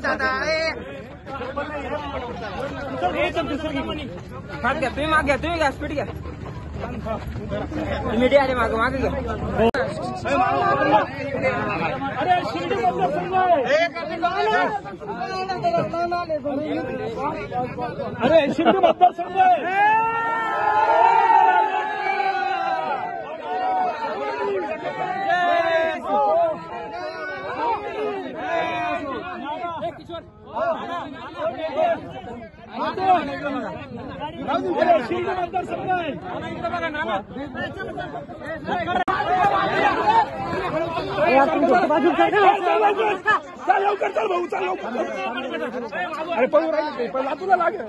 दादा तुम्ही माग घ्या तुम्ही घ्या स्पीड घ्या मीडिया आले माग माग घ्या अरे शिर्डी मतदारसंघ अरे शिर्डी मतदारसंघ अरे शिर्डी मतदारसंघ आहे चाल लवकर चाल भाऊ चाल लवकर अरे पळू राहिले ते पण तुला लागेल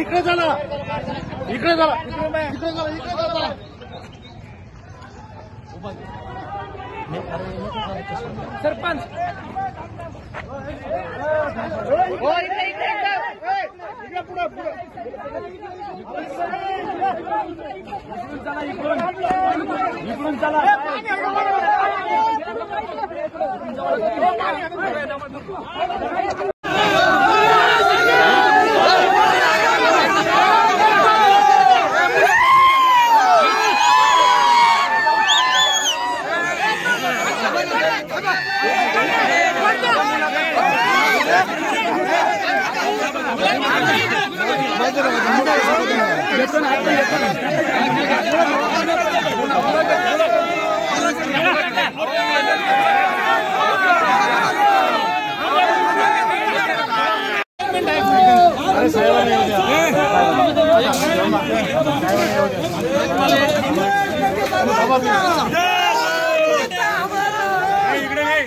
इकडे झाला इकडे झाला इकडे झाला इकडे झाला सरपंच. इकडून चला. इकडून चला. इकडे नाही